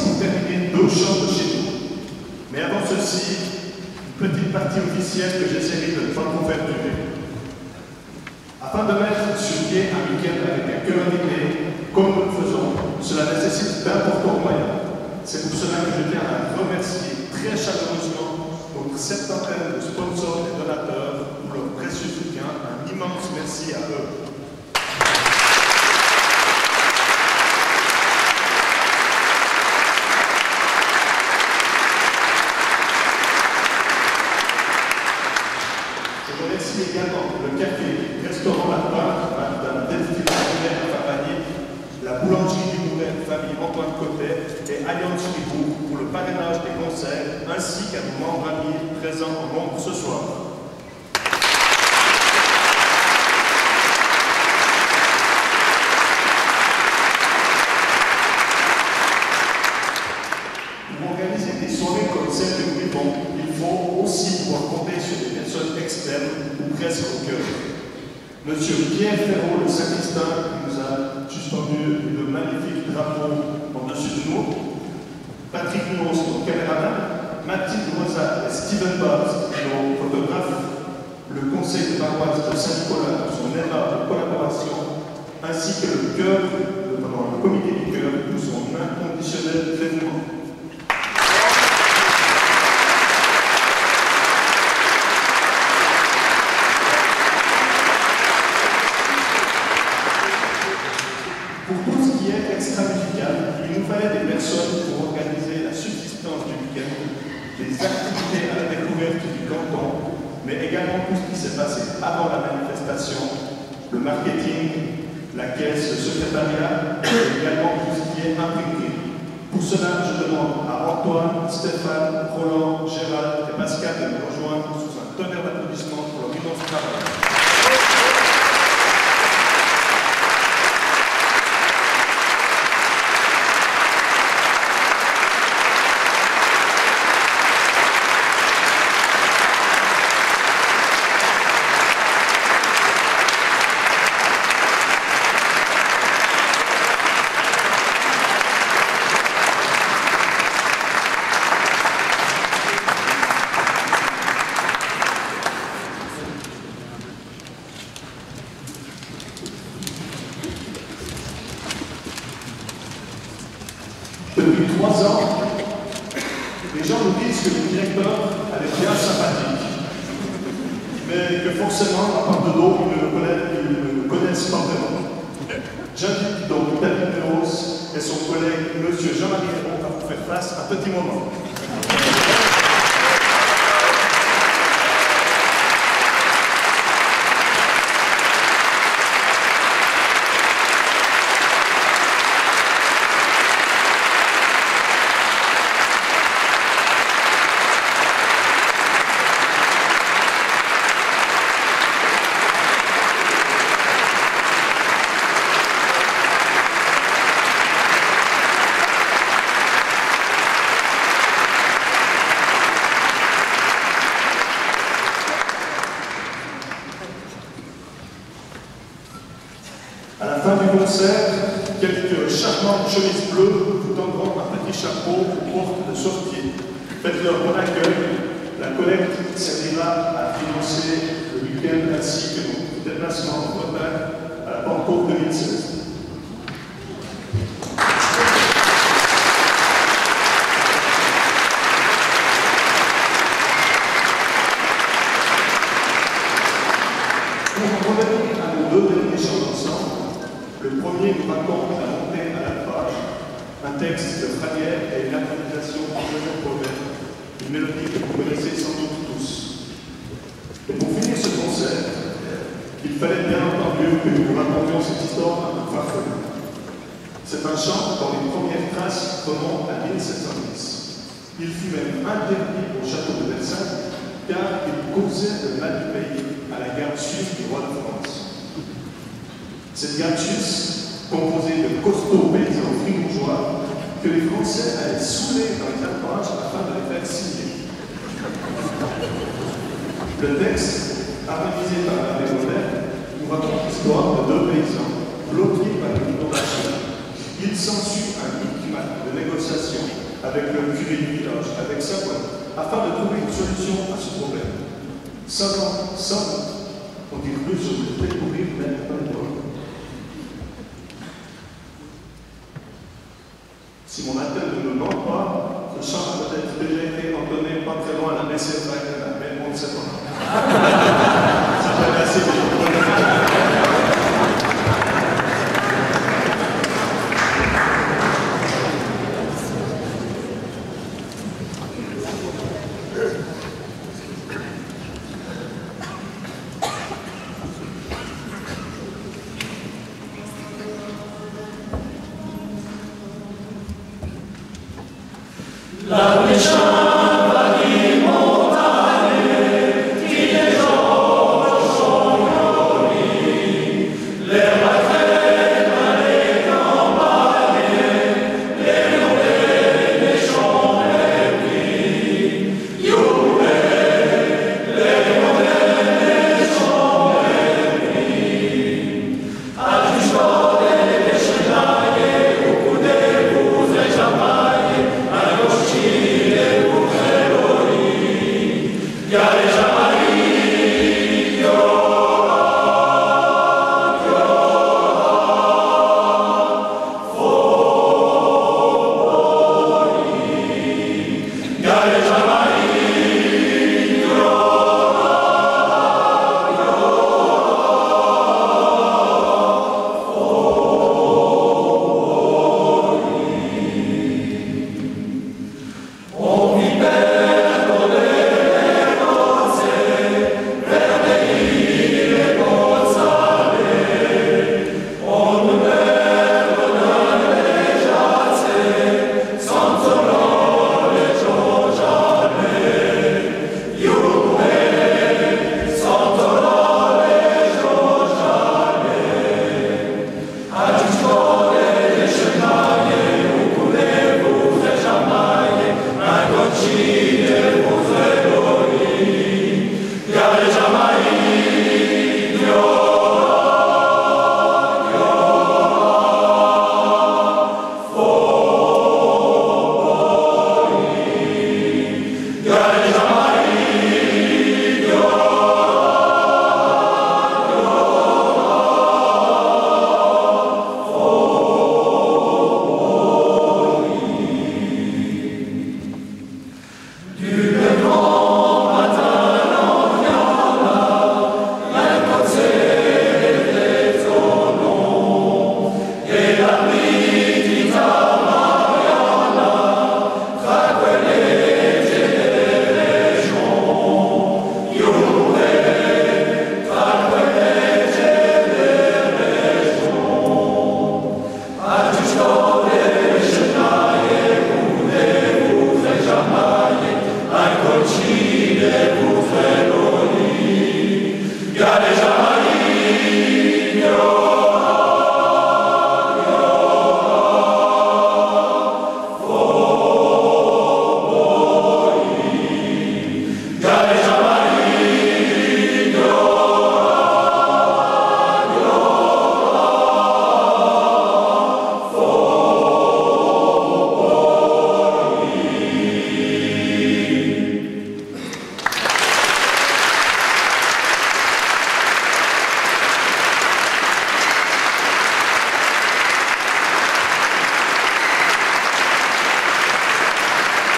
voici pour terminer deux chants de chez nous. Mais avant ceci, une petite partie officielle que j'essaierai de ne pas vous faire durer. Afin de mettre sur pied un week-end avec un cœur comme nous le faisons, cela nécessite d'importants moyens. C'est pour cela que je tiens à remercier très chaleureusement notre septantaine de sponsors et donateurs pour leur précieux soutien. Un immense merci à eux. Je remercie également le café, restaurant La Pointe, Madame Delphine Ferrer Favani, la boulangerie du Mouret, famille Antoine Cotet et Alliance Fribourg pour le ainsi qu'à nos membres amis présents en nombre ce soir. Pour organiser des soirées comme celle que nous il faut aussi pouvoir compter sur des personnes externes ou presque au cœur. Monsieur Pierre Ferraud, le sacristain, nous a suspendu le magnifique drapeau en-dessus de nous. Patrick Nouros, caméraman. Mathilde Rosa et Steven Bart, nos photographes. Le conseil de paroisse de Saint-Nicolas pour son aimable collaboration, ainsi que le cœur, pardon, le comité du cœur pour son inconditionnel dévouement. Pour tout ce qui est extra-musical, il nous fallait des personnes pour organiser la subsistance du week-end, des activités à la découverte du canton, mais également tout ce qui s'est passé avant la manifestation, le marketing, la caisse, le secrétariat, et également tout ce qui est imprimerie. Pour cela, je demande à Antoine, Stéphane, Roland, Gérald et Pascal de nous rejoindre sous un tonnerre d'applaudissements pour leur immense travail. Trois ans, les gens nous disent que le directeur elle est bien sympathique, mais que forcément, à part de dos, ils ne le connaissent, pas vraiment. J'invite donc David Neuros et son collègue M. Jean-Marie Hérault à vous faire face à petit moment. À la fin du quelques charmantes chemises bleues vous tendront un petit chapeau aux portes de sortie. Faites-leur bon accueil. La collecte servira à financer le week-end ainsi que nos déplacements en Bretagne à la Pentecôte 2016. Pour revenir à nos deux derniers chants ensemble, le premier nous raconte la montée à la page, un texte de Franière et une improvisation de Joseph Paulet, une mélodie que vous connaissez sans doute tous. Et pour finir ce concert, il fallait bien entendu que nous racontions cette histoire farfelue. C'est un chant dont les premières traces remontent à 1710. Il fut même interdit au château de Versailles car il causait le mal du pays à la garde suisse du roi de France. Cette garde suisse, composée de costauds paysans fribourgeois, que les Français allaient saouler dans les alpages afin de les faire signer. Le texte, harmonisé par l'abbé moderne, nous raconte l'histoire de deux paysans bloqués par une inondation. Ils s'ensuit un climat de négociation avec le curé du village, avec sa voix, afin de trouver une solution à ce problème. Sans, sans on dit plus, je vais découvrir maintenant. Si mon appel ne me ment pas, ce chant a peut-être déjà été entonné pas très loin à la messe mais on ne sait pas.